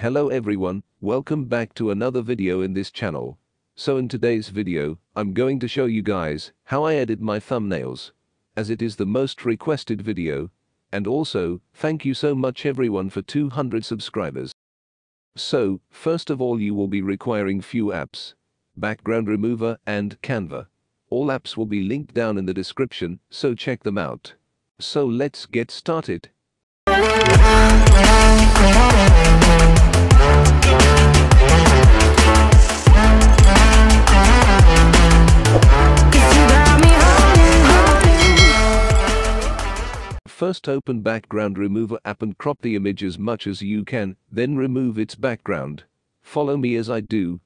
Hello everyone, welcome back to another video in this channel. So in today's video, I'm going to show you guys how I edit my thumbnails. As it is the most requested video. And also, thank you so much everyone for 200 subscribers. So, first of all you will be requiring few apps. Background Remover and Canva. All apps will be linked down in the description, so check them out. So let's get started. First open Background Remover app and crop the image as much as you can, then remove its background. Follow me as I do.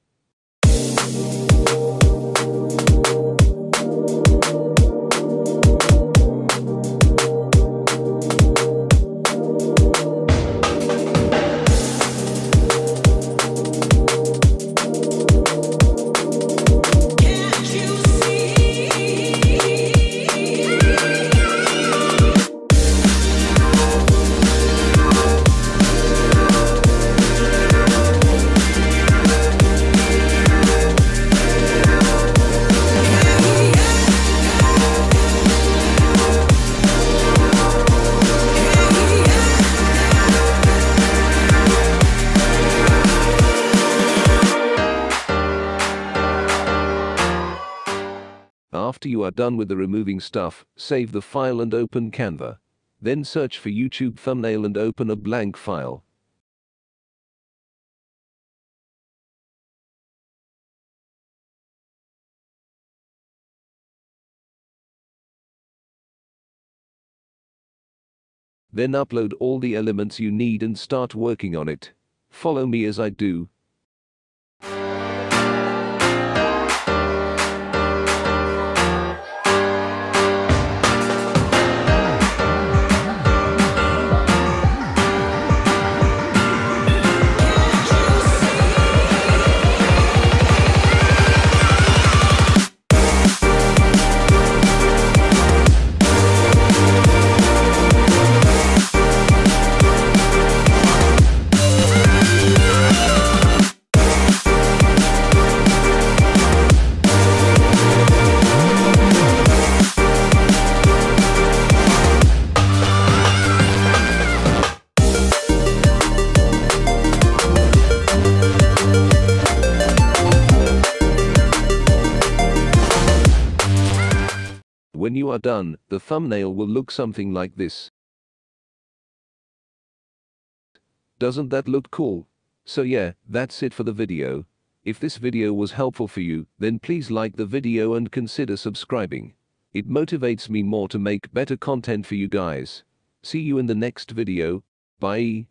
After you are done with the removing stuff, save the file and open Canva. Then search for YouTube thumbnail and open a blank file. Then upload all the elements you need and start working on it. Follow me as I do. When you are done, the thumbnail will look something like this. Doesn't that look cool? So yeah, that's it for the video. If this video was helpful for you, then please like the video and consider subscribing. It motivates me more to make better content for you guys. See you in the next video. Bye.